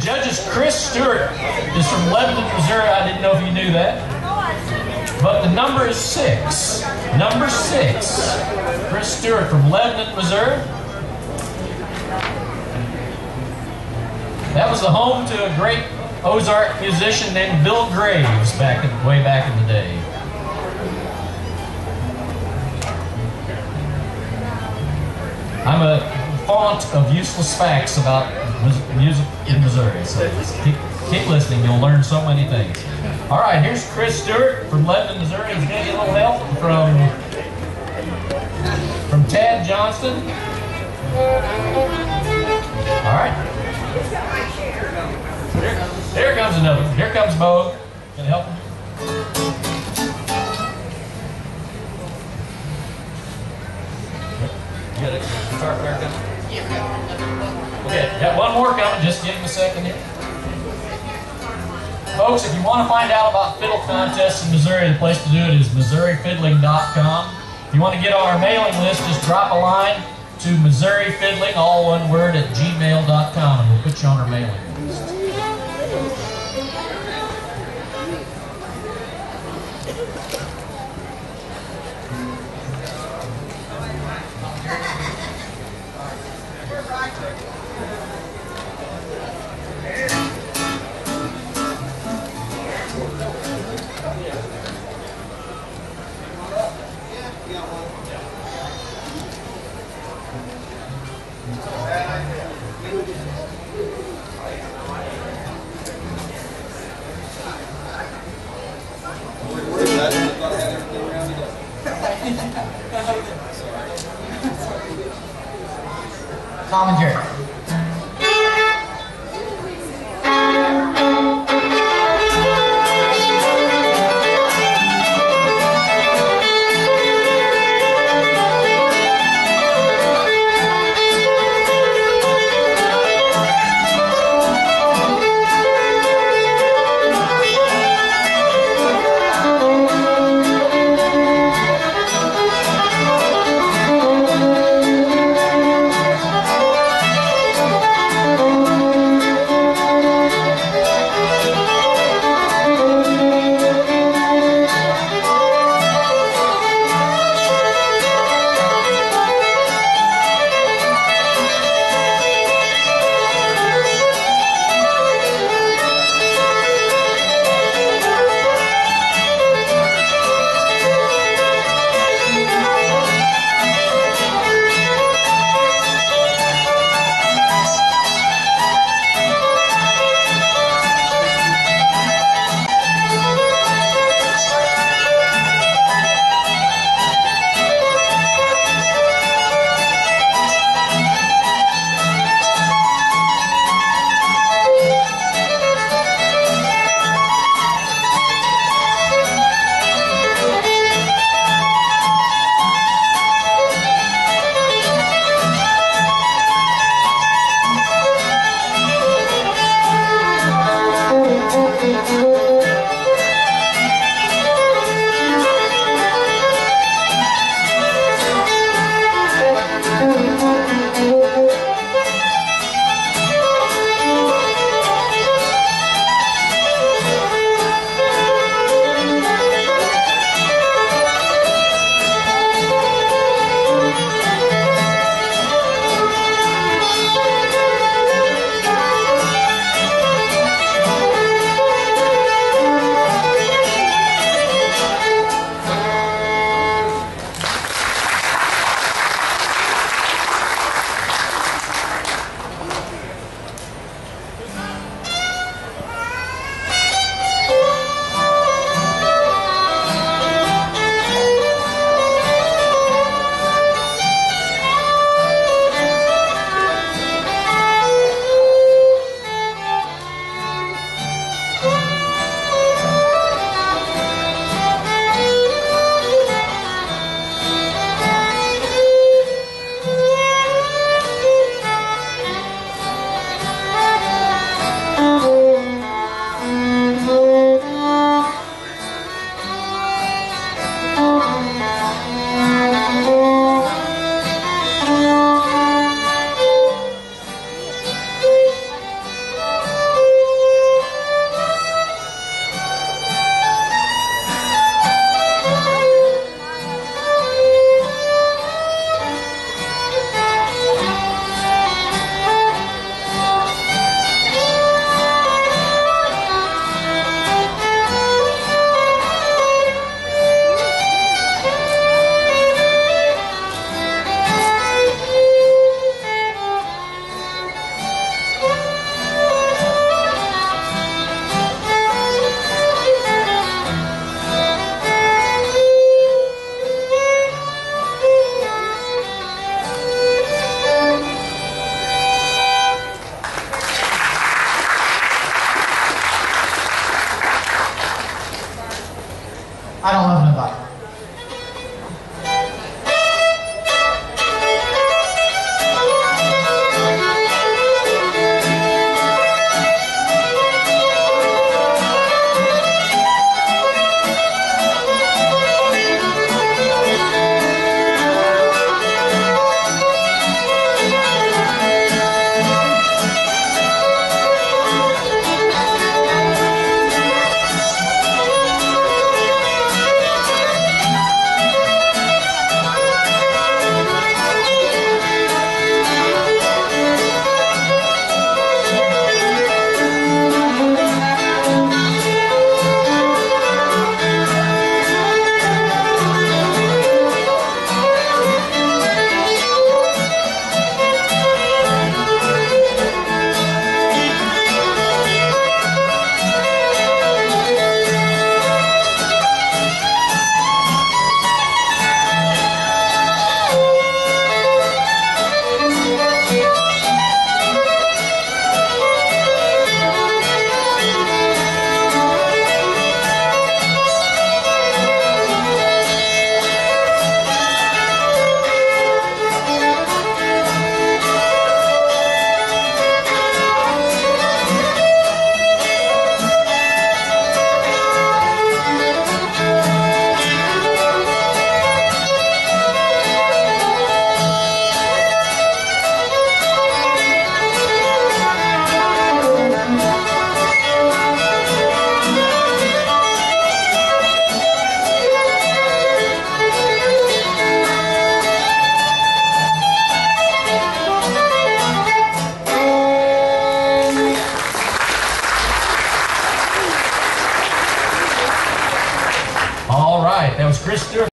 Judges Chris Stewart is from Lebanon, Missouri. I didn't know if you knew that. But the number is six. Number six. Chris Stewart from Lebanon, Missouri. That was the home to a great Ozark musician named Bill Graves back in, way back in the day. I'm a font of useless facts about music in Missouri, so keep, keep listening. You'll learn so many things. All right, here's Chris Stewart from Lebanon, Missouri. He's going to get a little help from from Tad Johnston. All right. Here, here comes another. Here comes Bo. Can help him? You got a coming? Okay, got one more coming. Just give him a second here. Folks, if you want to find out about fiddle contests in Missouri, the place to do it is MissouriFiddling.com. If you want to get on our mailing list, just drop a line to Missouri Fiddling, all one word, at gmail.com, and we'll put you on our mailing list. commentary.